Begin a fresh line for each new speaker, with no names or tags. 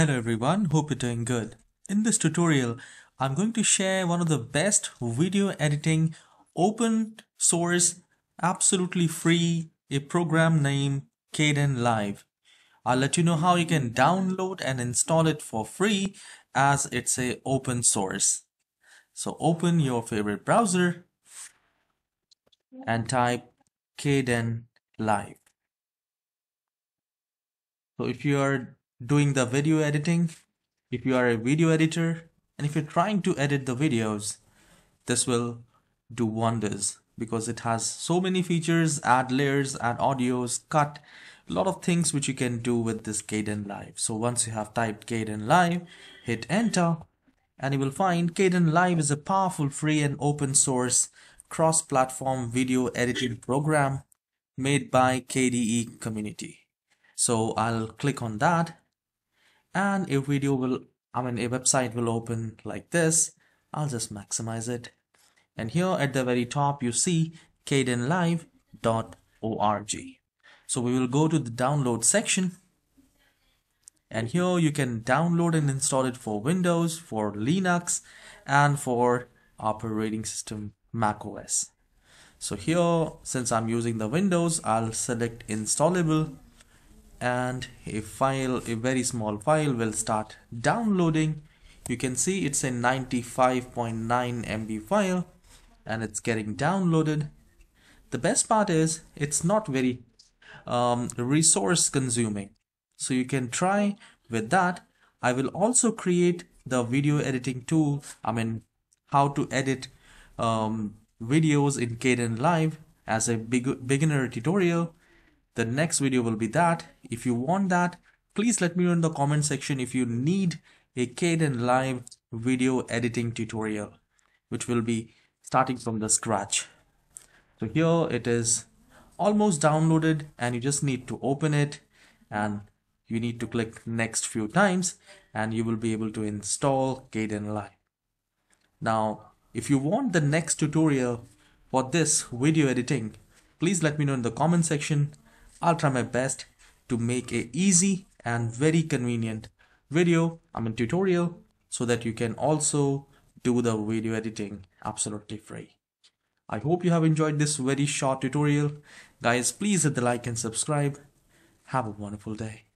Hello everyone, hope you're doing good. In this tutorial, I'm going to share one of the best video editing open source absolutely free a program named Caden Kdenlive. I'll let you know how you can download and install it for free as it's a open source. So open your favorite browser and type Caden Kdenlive. So if you are doing the video editing, if you are a video editor, and if you're trying to edit the videos, this will do wonders because it has so many features, add layers, add audios, cut, a lot of things which you can do with this Kdenlive. So once you have typed Kdenlive, hit enter and you will find Kdenlive is a powerful free and open source cross-platform video editing program made by KDE community so I'll click on that and a video will I mean a website will open like this. I'll just maximize it. And here at the very top you see kdenlive.org so we will go to the download section. And here you can download and install it for Windows for Linux and for operating system Mac OS so here since I'm using the Windows I'll select installable and a file a very small file will start downloading. You can see it's a 95.9 MB file and it's getting downloaded. The best part is it's not very um, resource consuming. So you can try with that. I will also create the video editing tool. I mean how to edit um, videos in Kdenlive as a big, beginner tutorial the next video will be that. If you want that please let me know in the comment section if you need a Caden Kdenlive video editing tutorial which will be starting from the scratch. So here it is almost downloaded and you just need to open it and you need to click next few times and you will be able to install Caden Kdenlive now if you want the next tutorial for this video editing please let me know in the comment section I'll try my best to make a easy and very convenient video, I mean tutorial, so that you can also do the video editing absolutely free. I hope you have enjoyed this very short tutorial. Guys, please hit the like and subscribe. Have a wonderful day.